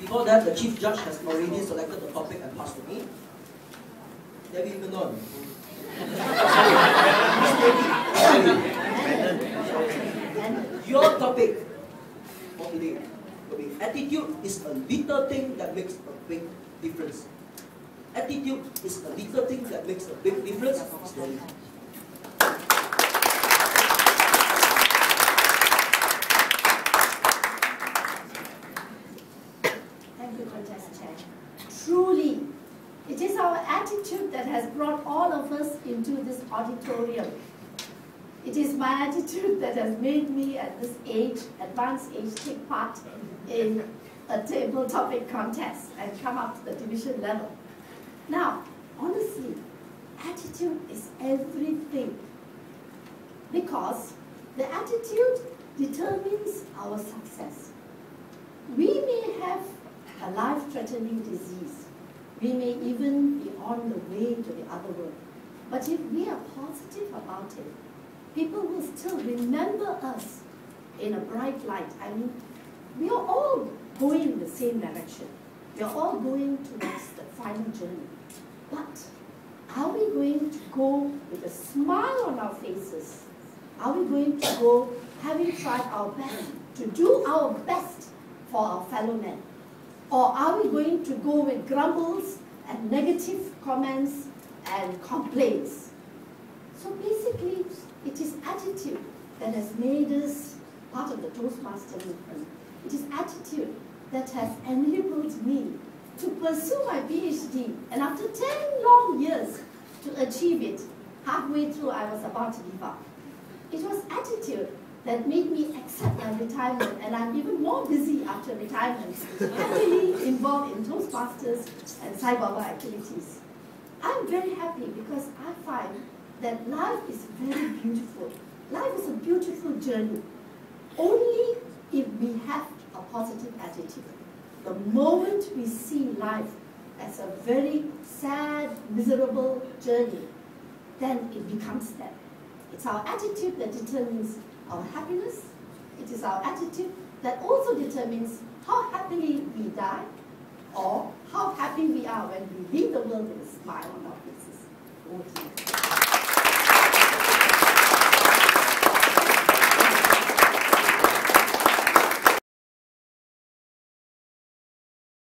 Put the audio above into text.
Before that, the chief judge has already selected the topic and passed to me. David Menon. Your topic for today will be attitude is a little thing that makes a big difference. Attitude is a little thing that makes a big difference. Truly, it is our attitude that has brought all of us into this auditorium. It is my attitude that has made me at this age, advanced age, take part in a table topic contest and come up to the division level. Now, honestly, attitude is everything because the attitude determines our success. We may have a life-threatening disease. We may even be on the way to the other world. But if we are positive about it, people will still remember us in a bright light. I mean, we are all going in the same direction. We are all going towards the final journey. But are we going to go with a smile on our faces? Are we going to go having tried our best to do our best for our fellow men? Or are we going to go with grumbles and negative comments and complaints? So basically, it is attitude that has made us part of the Toastmaster movement. It is attitude that has enabled me to pursue my PhD. And after 10 long years to achieve it, halfway through I was about to give up. It was attitude that made me accept my retirement, and I'm even more busy after retirement, happily involved in Toastmasters and Sai Baba activities. I'm very happy because I find that life is very beautiful. Life is a beautiful journey. Only if we have a positive attitude. The moment we see life as a very sad, miserable journey, then it becomes that. It's our attitude that determines our happiness. It is our attitude that also determines how happily we die or how happy we are when we leave the world with a smile on our faces.